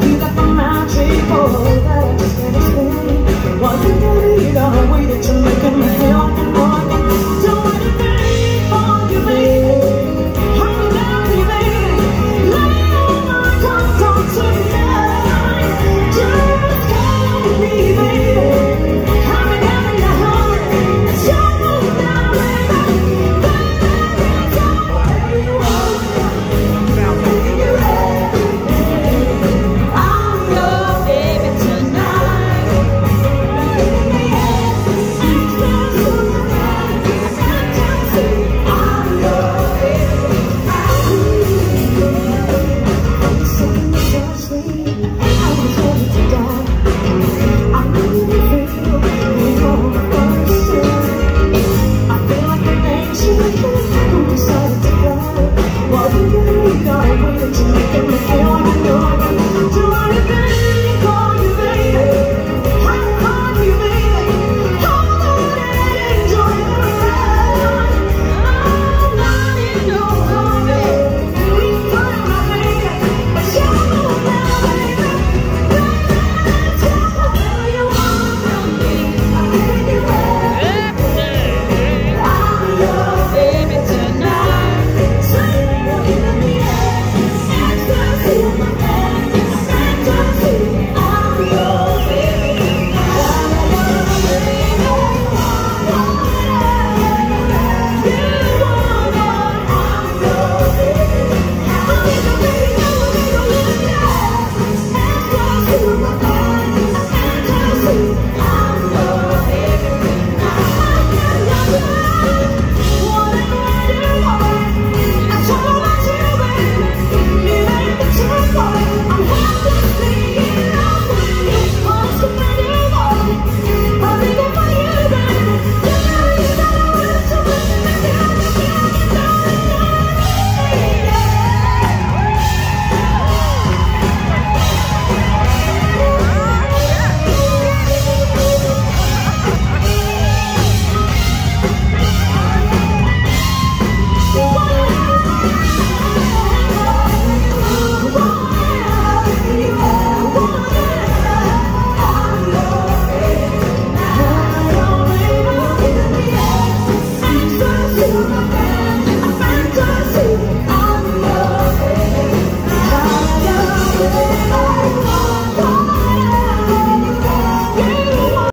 olvida the way that you. make them